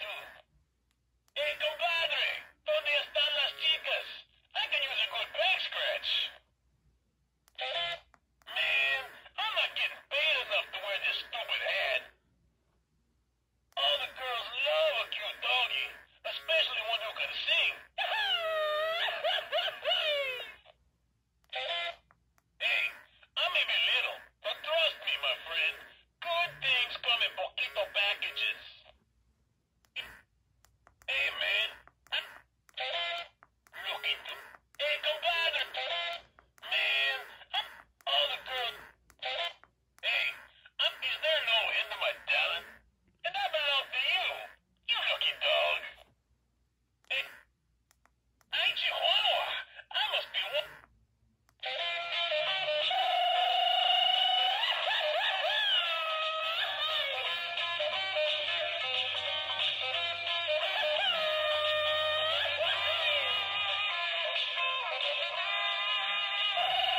Uh, ain't nobody. Thank you.